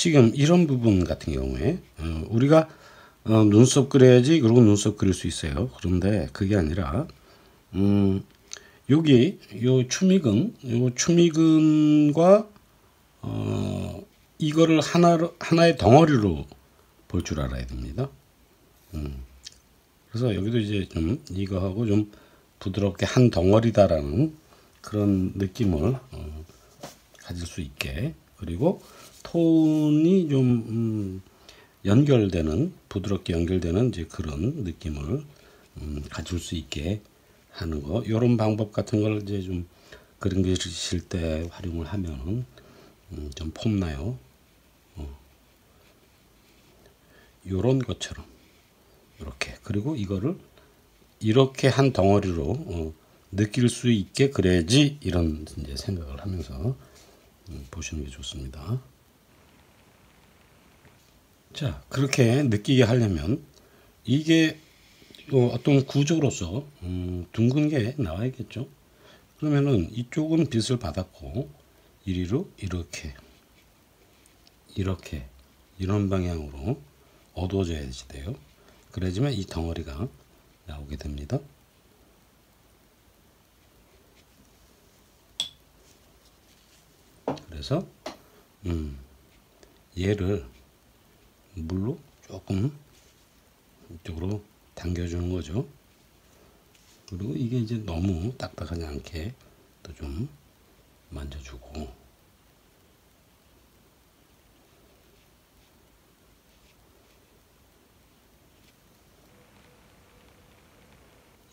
지금 이런 부분 같은 경우에 어, 우리가 어, 눈썹 그려야지 그리고 눈썹 그릴 수 있어요. 그런데 그게 아니라 음, 여기 요 추미근 요 추미근과 어, 이거를 하나 하나의 덩어리로 볼 줄 알아야 됩니다. 음. 그래서 여기도 이제 좀 이거하고 좀 부드럽게 한 덩어리다라는 그런 느낌을 어, 가질 수 있게 그리고 톤이 좀 음, 연결되는 부드럽게 연결되는 이제 그런 느낌을 음, 가질 수 있게 하는 거 이런 방법 같은 걸 이제 좀 그림 그리실 때 활용을 하면은 음, 좀 폼나요. 어. 요런 것처럼 이렇게 그리고 이거를 이렇게 한 덩어리로 어, 느낄 수 있게 그래야지 이런 이제 생각을 하면서 음, 보시는 게 좋습니다. 자 그렇게 느끼게 하려면 이게 어떤 구조로서 음, 둥근 게 나와야겠죠. 그러면은 이쪽은 빛을 받았고 이리로 이렇게 이렇게 이런 방향으로 어두워져야지 돼요. 그래야지만 이 덩어리가 나오게 됩니다. 그래서 음, 얘를 물로 조금 이쪽으로 당겨주는 거죠. 그리고 이게 이제 너무 딱딱하지 않게 또 좀 만져주고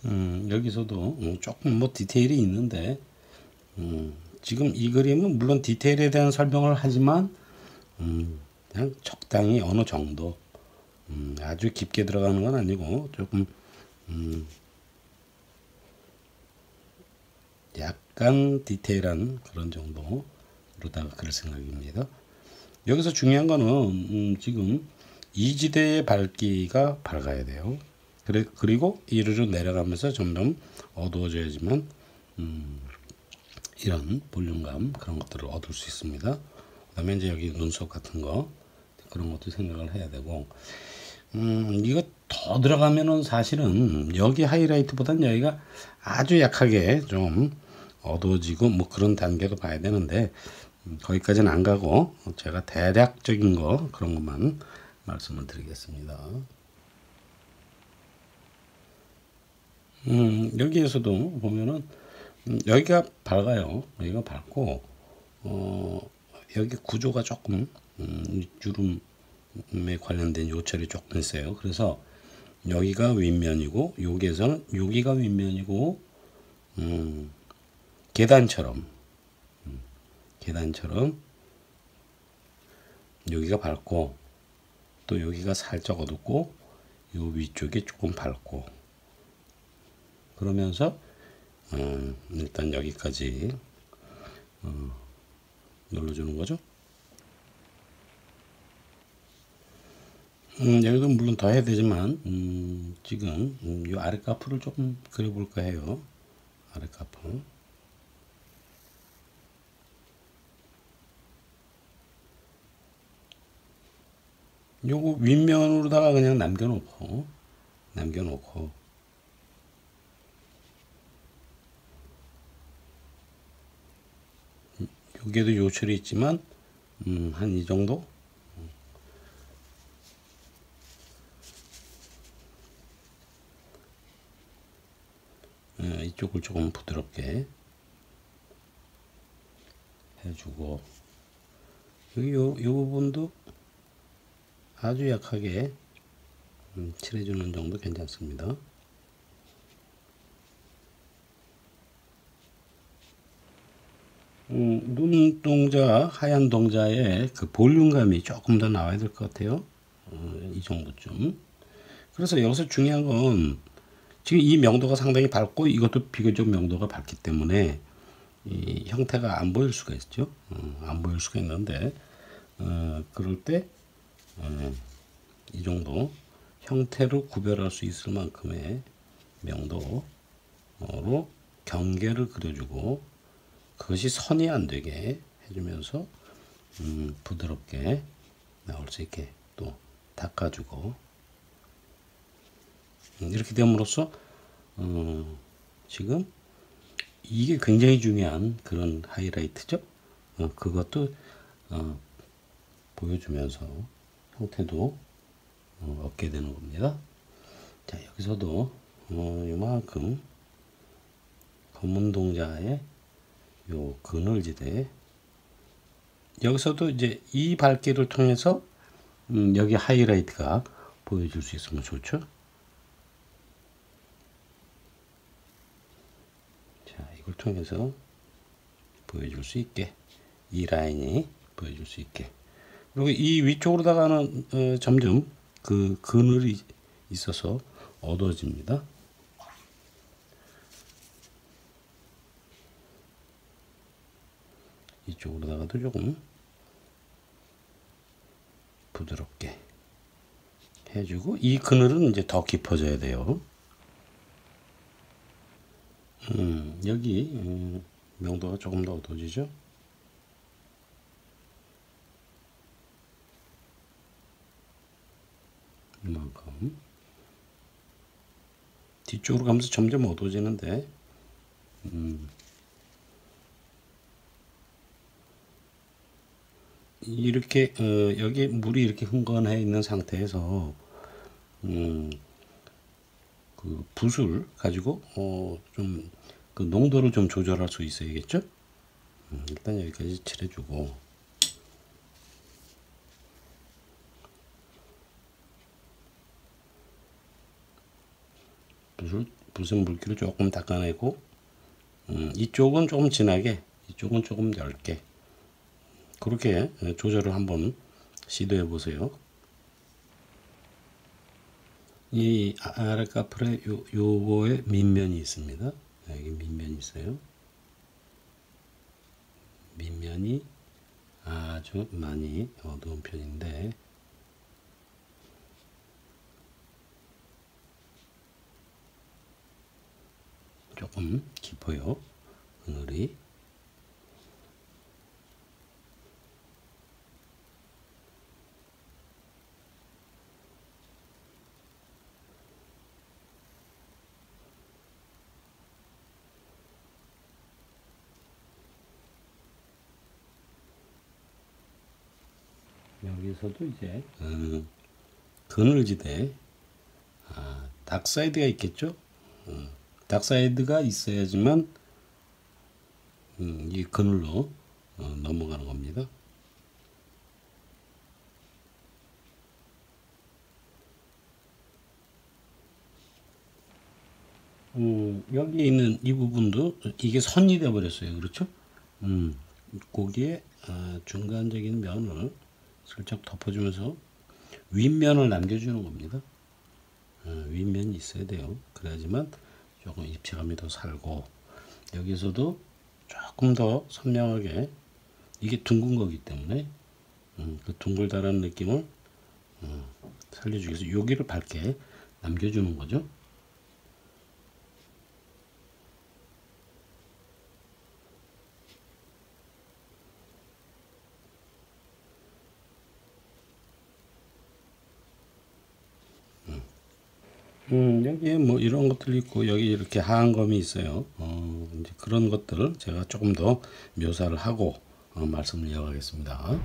음, 여기서도 음, 조금 뭐 디테일이 있는데 음, 지금 이 그림은 물론 디테일에 대한 설명을 하지만 음, 그냥 적당히 어느 정도 음, 아주 깊게 들어가는 건 아니고 조금 음, 약간 디테일한 그런 정도로 다가 그럴 생각입니다. 여기서 중요한 거는 음, 지금 이 지대의 밝기가 밝아야 돼요. 그래, 그리고 이리로 내려가면서 점점 어두워져야지만 음, 이런 볼륨감 그런 것들을 얻을 수 있습니다. 그 다음에 이제 여기 눈썹 같은 거 그런 것도 생각을 해야 되고 음, 이거 더 들어가면은 사실은 여기 하이라이트보다는 여기가 아주 약하게 좀 어두워지고 뭐 그런 단계도 봐야 되는데 음, 거기까지는 안 가고 제가 대략적인 거 그런 것만 말씀을 드리겠습니다. 음, 여기에서도 보면은 음, 여기가 밝아요. 여기가 밝고 어, 여기 구조가 조금 음, 주름에 관련된 요철이 조금 있어요. 그래서 여기가 윗면이고 여기에서는 여기가 윗면이고 음, 계단처럼 음, 계단처럼 여기가 밝고 또 여기가 살짝 어둡고 요 위쪽이 조금 밝고 그러면서 어, 일단 여기까지 어, 눌러주는 거죠. 음, 여기도 물론 더 해야 되지만 음, 지금 음, 이 아래 카프를 조금 그려볼까 해요. 아래 카프. 요거 윗면으로다가 그냥 남겨놓고 남겨놓고 여기에도 요철이 있지만 음, 한 이 정도 이쪽을 조금 부드럽게 해주고 여기 요, 요 부분도 아주 약하게 음, 칠해주는 정도 괜찮습니다. 음, 눈 동자, 하얀 동자의 그 볼륨감이 조금 더 나와야 될 것 같아요. 어, 이 정도쯤. 그래서 여기서 중요한 건 지금 이 명도가 상당히 밝고 이것도 비교적 명도가 밝기 때문에 이 형태가 안 보일 수가 있죠. 어, 안 보일 수가 있는데 어, 그럴 때이 어, 정도 형태로 구별할 수 있을 만큼의 명도로 경계를 그려주고 그것이 선이 안 되게 해주면서 음, 부드럽게 나올 수 있게 또 닦아주고 음, 이렇게 됨으로써 어, 지금 이게 굉장히 중요한 그런 하이라이트죠. 어, 그것도 어, 보여주면서 형태도 어, 얻게 되는 겁니다. 자 여기서도 어, 이만큼 검은 동자의 요 그늘지대 여기서도 이제 이 밝기를 통해서 음, 여기 하이라이트가 보여줄 수 있으면 좋죠. 자, 이걸 통해서 보여줄 수 있게 이 라인이 보여줄 수 있게 그리고 이 위쪽으로다가는 어, 점점 그 그늘이 있어서 어두워집니다. 이쪽으로다가도 조금 부드럽게 해주고 이 그늘은 이제 더 깊어져야 돼요. 음, 여기 음, 명도가 조금 더 어두워지죠. 이만큼. 뒤쪽으로 가면서 점점 어두워지는데. 음, 이렇게 어, 여기 물이 이렇게 흥건해 있는 상태에서 음, 그 붓을 가지고 어, 좀 그 농도를 좀 조절할 수 있어야겠죠. 음, 일단 여기까지 칠해주고 붓을 붓은 물기를 조금 닦아내고 음, 이쪽은 조금 진하게 이쪽은 조금 얇게 그렇게 조절을 한번 시도해 보세요. 이 아랫가풀에 요, 요거에 밑면이 있습니다. 여기 밑면이 있어요. 밑면이 아주 많이 어두운 편인데 조금 깊어요. 그늘이 여기서도 이제 음, 그늘지대 아, dark side가 있겠죠. 음, dark side가 있어야지만 음, 이 그늘로 어, 넘어가는 겁니다. 음, 여기 있는 이 부분도 이게 선이 되어 버렸어요. 그렇죠? 음, 고기의 아, 중간적인 면을 살짝 덮어주면서 윗면을 남겨주는 겁니다. 어, 윗면이 있어야 돼요. 그래야지만 조금 입체감이 더 살고 여기서도 조금 더 선명하게 이게 둥근 거기 때문에 음, 그 둥글다라는 느낌을 음, 살려주기 위해서 여기를 밝게 남겨주는 거죠. 음, 여기에 뭐 이런 것들이 있고 여기 이렇게 하얀 검이 있어요. 어, 이제 그런 것들을 제가 조금 더 묘사를 하고 어, 말씀을 이어가겠습니다.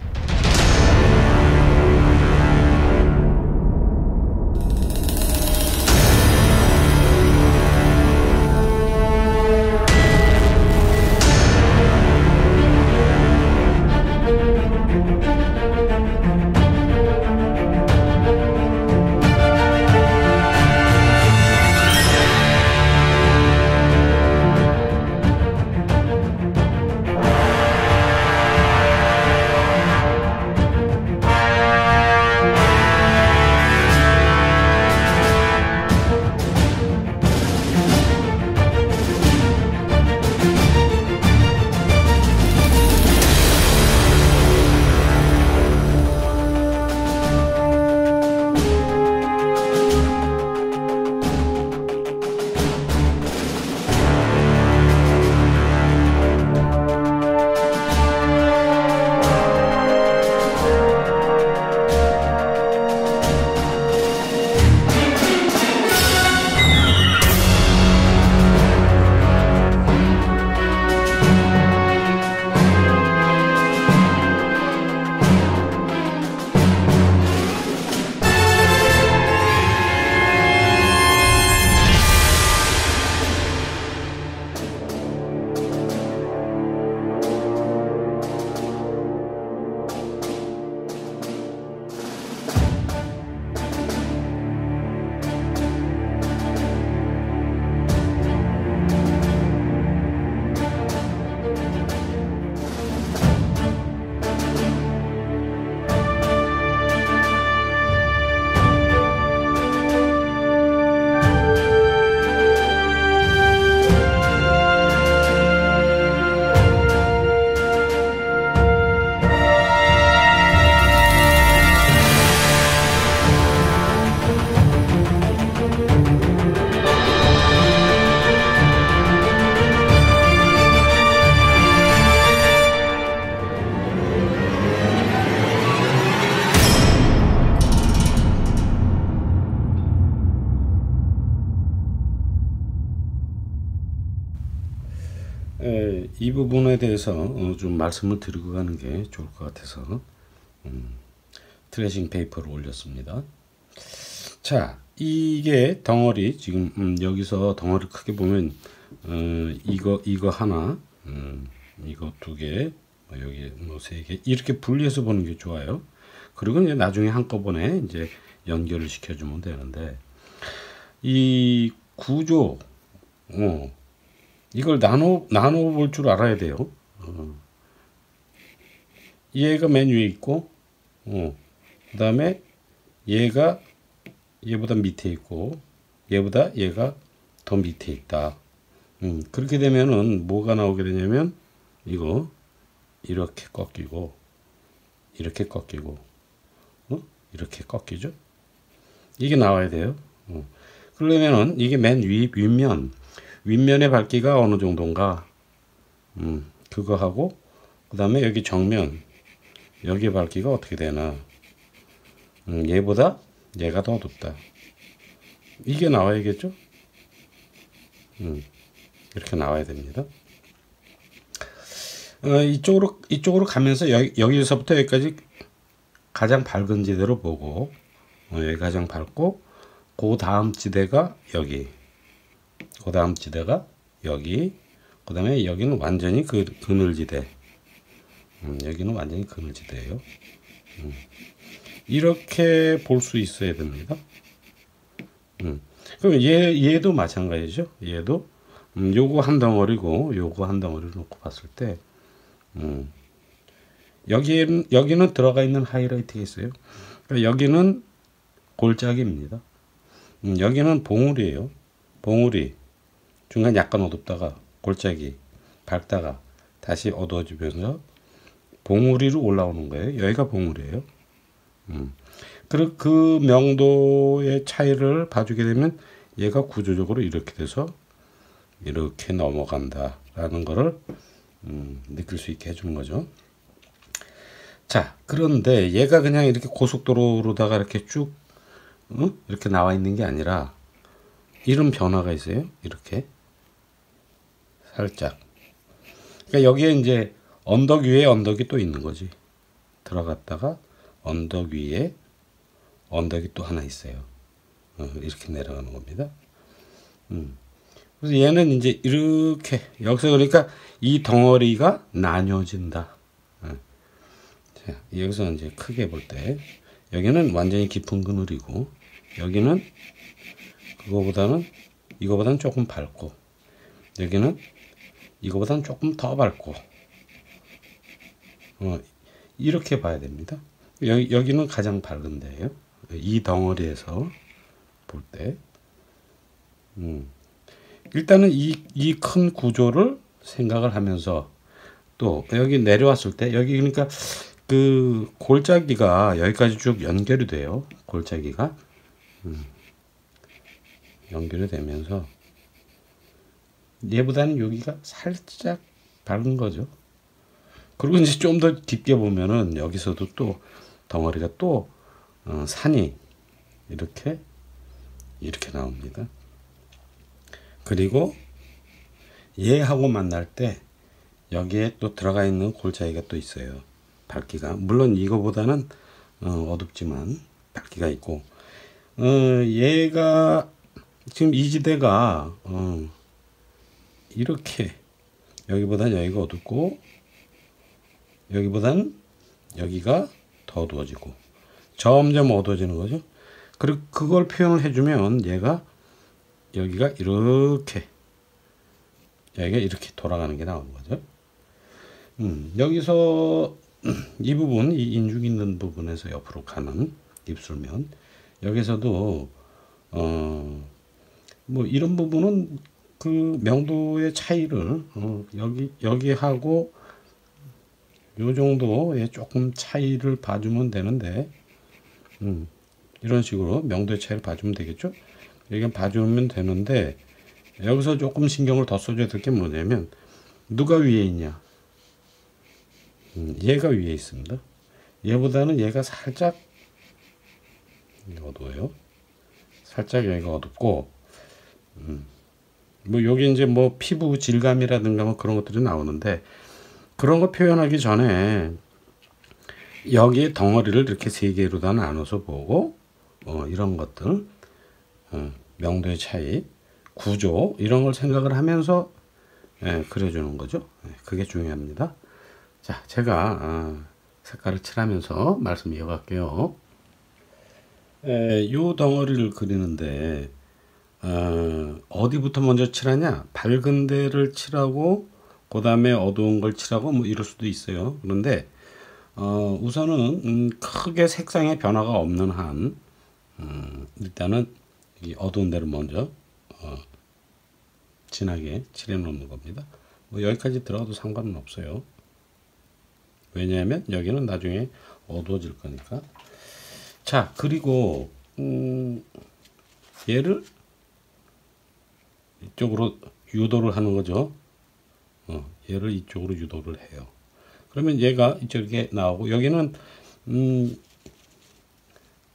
이 부분에 대해서 어, 좀 말씀을 드리고 가는 게 좋을 것 같아서 음, 트레싱 페이퍼를 올렸습니다. 자, 이게 덩어리 지금 음, 여기서 덩어리 크게 보면 어, 이거 이거 하나, 음, 이거 두 개, 뭐 여기 뭐 세 개 이렇게 분리해서 보는 게 좋아요. 그리고 이제 나중에 한꺼번에 이제 연결을 시켜주면 되는데 이 구조, 어, 이걸 나눠 나눠 볼 줄 알아야 돼요. 어. 얘가 맨 위에 있고, 어, 그 다음에 얘가 얘보다 밑에 있고, 얘보다 얘가 더 밑에 있다. 음, 그렇게 되면은 뭐가 나오게 되냐면 이거 이렇게 꺾이고 이렇게 꺾이고 어? 이렇게 꺾이죠. 이게 나와야 돼요. 어. 그러려면은 이게 맨 위, 윗면 윗면의 밝기가 어느 정도인가. 음, 그거 하고 그 다음에 여기 정면 여기 밝기가 어떻게 되나. 음, 얘보다 얘가 더 어둡다. 이게 나와야겠죠? 음, 이렇게 나와야 됩니다. 어, 이쪽으로 이쪽으로 가면서 여기, 여기서부터 여기까지 가장 밝은 지대로 보고 어, 여기 가장 밝고 그 다음 지대가 여기 그 다음 지대가 여기 그 다음에 여기는 완전히 그 그늘지대. 음, 여기는 완전히 그늘지대예요. 음. 이렇게 볼 수 있어야 됩니다. 음. 그럼 얘, 얘도 마찬가지죠? 얘도? 음, 요거 한 덩어리고 요거 한 덩어리를 놓고 봤을 때 음, 여기는 여기는 들어가 있는 하이라이트가 있어요. 그러니까 여기는 골짜기입니다. 음, 여기는 봉우리예요. 봉우리 중간 약간 어둡다가 골짜기 밝다가 다시 어두워지면서 봉우리로 올라오는 거예요. 여기가 봉우리예요. 음. 그, 그 명도의 차이를 봐주게 되면 얘가 구조적으로 이렇게 돼서 이렇게 넘어간다라는 거를 음, 느낄 수 있게 해주는 거죠. 자, 그런데 얘가 그냥 이렇게 고속도로로다가 이렇게 쭉 응? 이렇게 나와 있는 게 아니라 이런 변화가 있어요. 이렇게 살짝. 그러니까 여기에 이제 언덕 위에 언덕이 또 있는 거지. 들어갔다가 언덕 위에 언덕이 또 하나 있어요. 어, 이렇게 내려가는 겁니다. 음. 그래서 얘는 이제 이렇게 여기서 그러니까 이 덩어리가 나뉘어진다. 어. 자, 여기서 이제 크게 볼 때 여기는 완전히 깊은 그늘이고 여기는 그거보다는 이거보다는 조금 밝고 여기는 이거보다는 조금 더 밝고 어, 이렇게 봐야 됩니다. 여기, 여기는 가장 밝은 데예요. 이 덩어리에서 볼 때. 음. 일단은 이 이 큰 구조를 생각을 하면서 또 여기 내려왔을 때 여기 그러니까 그 골짜기가 여기까지 쭉 연결이 돼요. 골짜기가 음. 연결이 되면서 얘보다는 여기가 살짝 밝은 거죠. 그리고 이제 좀 더 깊게 보면은 여기서도 또 덩어리가 또 어, 산이 이렇게 이렇게 나옵니다. 그리고 얘하고 만날 때 여기에 또 들어가 있는 골짜기가 또 있어요. 밝기가 물론 이거보다는 어, 어둡지만 밝기가 있고 어, 얘가 지금 이 지대가 어, 이렇게 여기보다는 여기가 어둡고 여기보다는 여기가 더 어두워지고 점점 어두워지는 거죠. 그리고 그걸 표현을 해주면 얘가 여기가 이렇게 여기가 이렇게 돌아가는 게 나오는 거죠. 음, 여기서 이 부분, 이 인중 있는 부분에서 옆으로 가는 입술면 여기서도 어, 뭐 이런 부분은 그 명도의 차이를 어, 여기 여기 하고 요 정도의 조금 차이를 봐주면 되는데 음, 이런 식으로 명도의 차이를 봐주면 되겠죠? 여기 봐주면 되는데 여기서 조금 신경을 더 써줘야 될 게 뭐냐면 누가 위에 있냐? 음, 얘가 위에 있습니다. 얘보다는 얘가 살짝 어두워요. 살짝 여기가 어둡고 음, 뭐 여기 이제 뭐 피부 질감이라든가 뭐 그런 것들이 나오는데 그런 거 표현하기 전에 여기 덩어리를 이렇게 세 개로 다 나눠서 보고 어, 이런 것들 어, 명도의 차이 구조 이런 걸 생각을 하면서 예, 그려주는 거죠. 예, 그게 중요합니다. 자, 제가 어, 색깔을 칠하면서 말씀 이어갈게요. 예, 요 덩어리를 그리는데 어, 어디부터 먼저 칠하냐? 밝은 데를 칠하고 그 다음에 어두운 걸 칠하고 뭐 이럴 수도 있어요. 그런데 어, 우선은 음, 크게 색상의 변화가 없는 한 음, 일단은 이 어두운 데를 먼저 어, 진하게 칠해 놓는 겁니다. 뭐 여기까지 들어가도 상관은 없어요. 왜냐하면 여기는 나중에 어두워질 거니까. 자 그리고 음, 얘를 이쪽으로 유도를 하는 거죠. 어, 얘를 이쪽으로 유도를 해요. 그러면 얘가 이쪽에 나오고 여기는 음,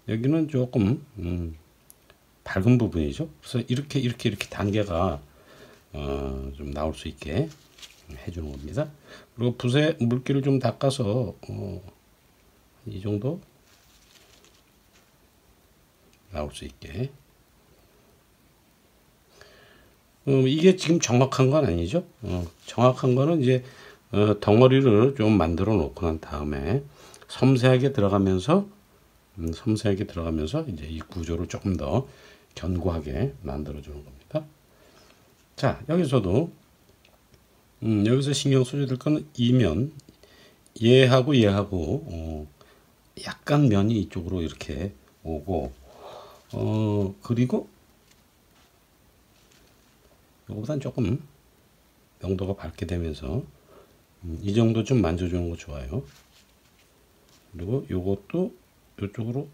여기는 조금 음, 밝은 부분이죠. 그래서 이렇게 이렇게 이렇게 단계가 어, 좀 나올 수 있게 해주는 겁니다. 그리고 붓에 물기를 좀 닦아서 어, 이 정도 나올 수 있게 어, 이게 지금 정확한 건 아니죠. 어, 정확한 거는 이제 어, 덩어리를 좀 만들어 놓고 난 다음에 섬세하게 들어가면서 음, 섬세하게 들어가면서 이제 이 구조를 조금 더 견고하게 만들어 주는 겁니다. 자 여기서도 음, 여기서 신경 써야 될 거는 이면 얘하고 얘하고 어, 약간 면이 이쪽으로 이렇게 오고 어 그리고 이거보단 조금 명도가 밝게 되면서 음, 이 정도 좀 만져주는 거 좋아요. 그리고 이것도 이쪽으로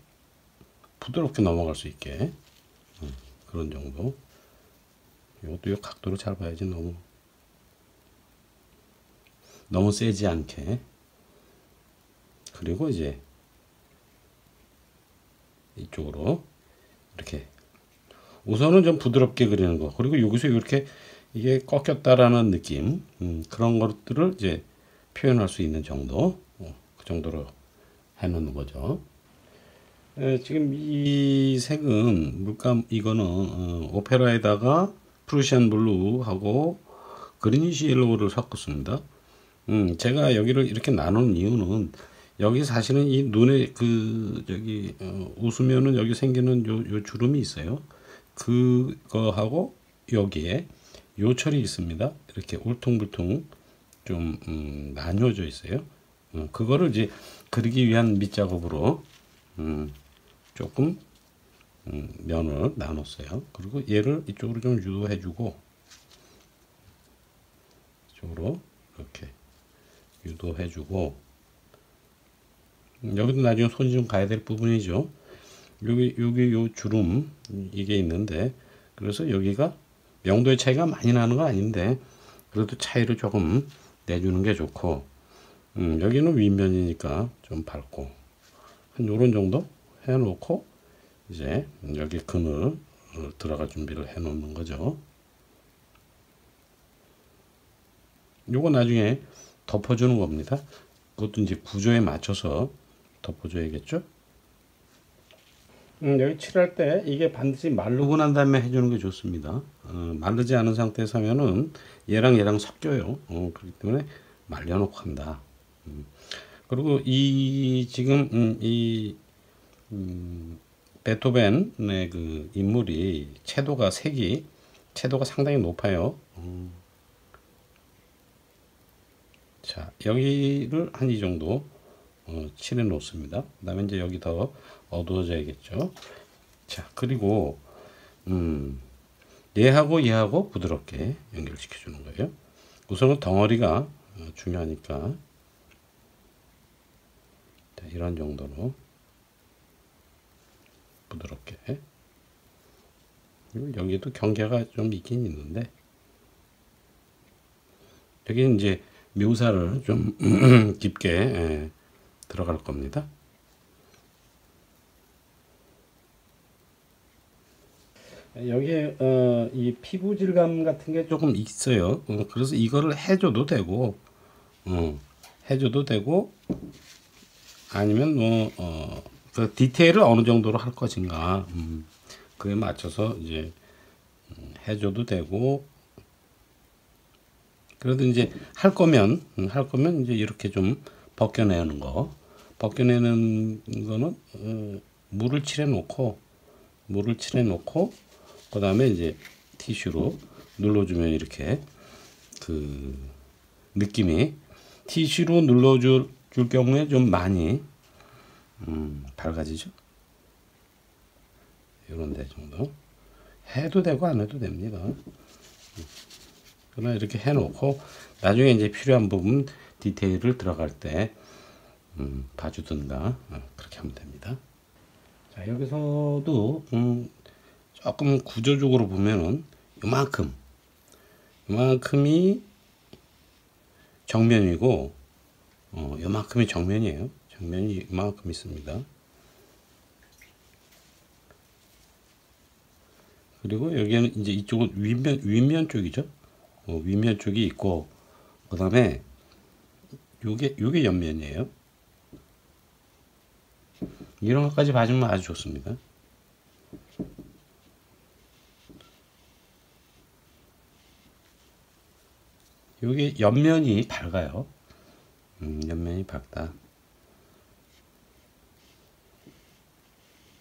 부드럽게 넘어갈 수 있게 음, 그런 정도. 이것도 이 각도를 잘 봐야지 너무 너무 세지 않게 그리고 이제 이쪽으로 이렇게 우선은 좀 부드럽게 그리는 거 그리고 여기서 이렇게 이게 꺾였다라는 느낌 음, 그런 것들을 이제 표현할 수 있는 정도 어, 그 정도로 해놓는 거죠. 에, 지금 이 색은 물감 이거는 어, 오페라에다가 Prussian blue하고 greenish yellow를 섞었습니다. 음, 제가 여기를 이렇게 나눈 이유는 여기 사실은 이 눈에 그 저기 어, 웃으면은 여기 생기는 요, 요 주름이 있어요. 그거하고 여기에 요철이 있습니다. 이렇게 울퉁불퉁 좀 음, 나뉘어져 있어요. 음, 그거를 이제 그리기 위한 밑작업으로 음, 조금 음, 면을 나눴어요. 그리고 얘를 이쪽으로 좀 유도해주고 이쪽으로 이렇게 유도해주고 음, 여기도 나중에 손이 좀 가야 될 부분이죠. 여기 여기 요 주름 이게 있는데 그래서 여기가 명도의 차이가 많이 나는 건 아닌데 그래도 차이를 조금 내주는 게 좋고 음, 여기는 윗면이니까 좀 밝고 한 요런 정도 해 놓고 이제 여기 그늘 들어갈 준비를 해 놓는 거죠. 요거 나중에 덮어주는 겁니다. 그것도 이제 구조에 맞춰서 덮어줘야겠죠 음, 여기 칠할 때 이게 반드시 마르고 난 다음에 해주는 게 좋습니다. 어, 마르지 않은 상태에서 하면은 얘랑 얘랑 섞여요. 어, 그렇기 때문에 말려놓고 한다. 음. 그리고 이 지금 음, 이 음, 베토벤의 그 인물이 채도가 색이 채도가 상당히 높아요. 음. 자 여기를 한 이 정도 어, 칠해 놓습니다. 그 다음에 이제 여기 더 어두워져야겠죠. 자, 그리고 음, 얘하고 얘하고 부드럽게 연결시켜 주는 거예요. 우선은 덩어리가 어, 중요하니까 자, 이런 정도로 부드럽게 여기도 경계가 좀 있긴 있는데 여기 이제 묘사를 좀 깊게 예, 들어갈 겁니다. 여기에 어, 이 피부 질감 같은 게 조금 있어요. 어, 그래서 이거를 해줘도 되고, 어, 해줘도 되고, 아니면 뭐, 어, 그 디테일을 어느 정도로 할 것인가, 음, 그에 맞춰서 이제 음, 해줘도 되고, 그래도 이제 할 거면, 음, 할 거면 이제 이렇게 좀 벗겨내는 거, 벗겨내는 거는 어, 물을 칠해 놓고, 물을 칠해 놓고, 그 다음에 이제 티슈로 눌러주면 이렇게 그 느낌이 티슈로 눌러줄 줄 경우에 좀 많이 음, 밝아지죠. 이런 데 정도 해도 되고 안 해도 됩니다. 그러나 이렇게 해놓고 나중에 이제 필요한 부분 디테일을 들어갈 때 음, 봐주든가 어, 그렇게 하면 됩니다. 자 여기서도 음, 조금 구조적으로 보면은 요만큼 요만큼이 정면이고 어, 요만큼이 정면이에요. 정면이 이만큼 있습니다. 그리고 여기는 이제 이쪽은 윗면 윗면 쪽이죠. 어, 윗면 쪽이 있고 그 다음에 요게 요게 옆면이에요. 이런 것까지 봐주면 아주 좋습니다. 여기 옆면이 밝아요. 음, 옆면이 밝다.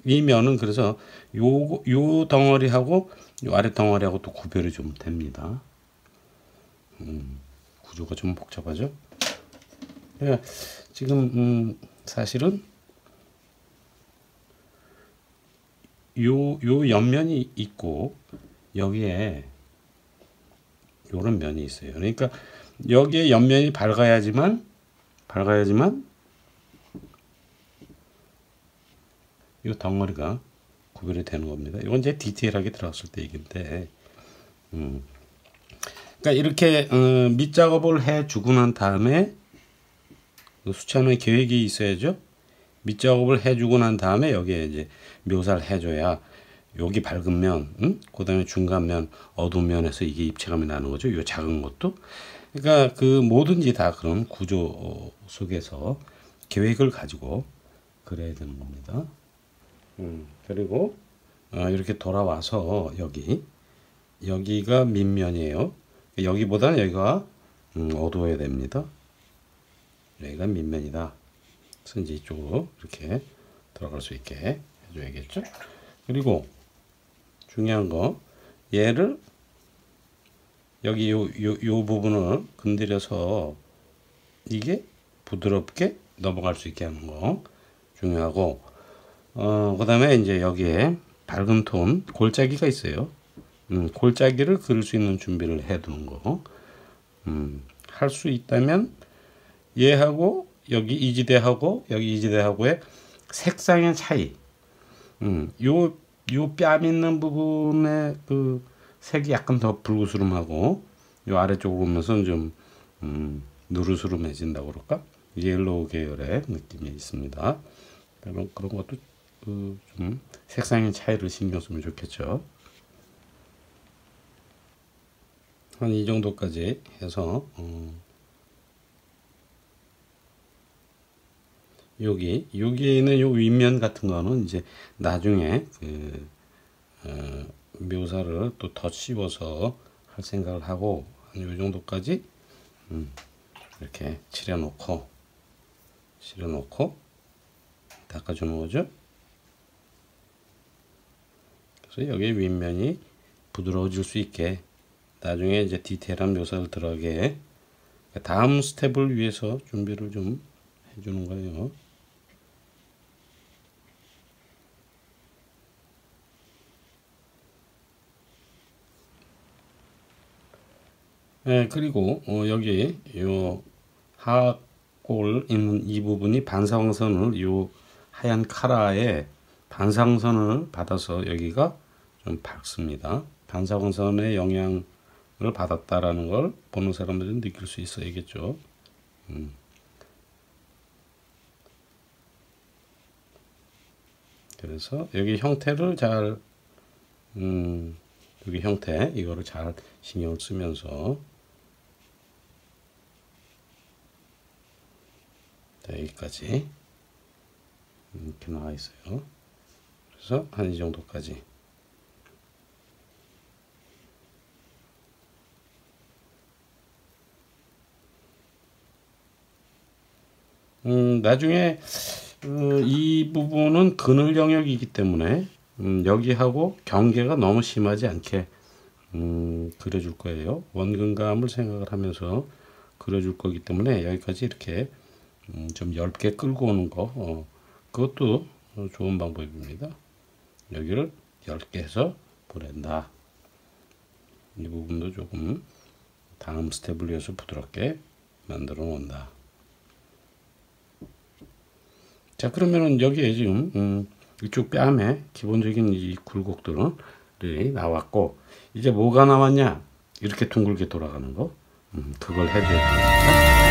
이 면은 그래서 요, 요 덩어리하고 요 아래 덩어리하고 또 구별이 좀 됩니다. 음, 구조가 좀 복잡하죠? 예, 지금, 음, 사실은 요, 요 옆면이 있고 여기에 요런 면이 있어요. 그러니까 여기에 옆면이 밝아야지만 밝아야지만 이 덩어리가 구별이 되는 겁니다. 이건 이제 디테일하게 들어갔을 때 얘기인데, 음. 그러니까 이렇게 어, 밑작업을 해 주고 난 다음에 그 수채화는 계획이 있어야죠. 밑 작업을 해 주고 난 다음에 여기에 이제 묘사를 해줘야 여기 밝은 면, 응? 그 다음에 중간 면, 어두운 면에서 이게 입체감이 나는 거죠. 이 작은 것도. 그러니까 그 뭐든지 다 그런 구조 속에서 계획을 가지고 그래야 되는 겁니다. 음, 그리고 어, 이렇게 돌아와서 여기 여기가 밑면이에요. 여기보다는 여기가 음, 어두워야 됩니다. 여기가 밑면이다. 그래서 이제 이쪽으로 이렇게 들어갈 수 있게 해줘야겠죠. 그리고 중요한 거 얘를 여기 요, 요, 요 부분을 건드려서 이게 부드럽게 넘어갈 수 있게 하는 거 중요하고 어, 그 다음에 이제 여기에 밝은 톤 골짜기가 있어요. 음, 골짜기를 그릴 수 있는 준비를 해 두는 거. 음, 할 수 있다면 얘하고 여기 이지대하고 여기 이지대하고의 색상의 차이. 음, 요, 요 뺨 있는 부분에 그 색이 약간 더 붉으스름하고 요 아래쪽으로 보면서 좀 음, 누르스름해진다고 그럴까? yellow 계열의 느낌이 있습니다. 그런 그런 것도 그 좀 색상의 차이를 신경 쓰면 좋겠죠. 한 이 정도까지 해서 어, 여기 여기에 있는 요 윗면 같은 거는 이제 나중에 그 어, 묘사를 또 더 씹어서 할 생각을 하고 한 요 정도까지 음, 이렇게 칠해 놓고 칠해 놓고 닦아 주는 거죠. 그래서 여기 윗면이 부드러워질 수 있게 나중에 이제 디테일한 묘사를 들어가게 다음 스텝을 위해서 준비를 좀 해주는 거예요. 네, 그리고 어, 여기 요 하골 있는 이 부분이 반사광선을 요 하얀 카라에 반사광선을 받아서 여기가 좀 밝습니다. 반사광선의 영향을 받았다라는 걸 보는 사람들은 느낄 수 있어야겠죠. 음. 그래서 여기 형태를 잘 음, 여기 형태 이거를 잘 신경을 쓰면서 자, 여기까지 이렇게 나와 있어요. 그래서 한 이 정도까지 음, 나중에 어, 이 부분은 그늘 영역이기 때문에 음, 여기하고 경계가 너무 심하지 않게 음, 그려줄 거예요. 원근감을 생각을 하면서 그려줄 거기 때문에 여기까지 이렇게 음, 좀 얇게 끌고 오는 거 어, 그것도 좋은 방법입니다. 여기를 얇게 해서 보낸다. 이 부분도 조금 다음 스텝을 위해서 부드럽게 만들어 놓는다. 자 그러면은 여기에 지금 음, 이쪽 뺨에 기본적인 이 굴곡들이 나왔고 이제 뭐가 나왔냐 이렇게 둥글게 돌아가는 거 음, 그걸 해줘야 됩니다.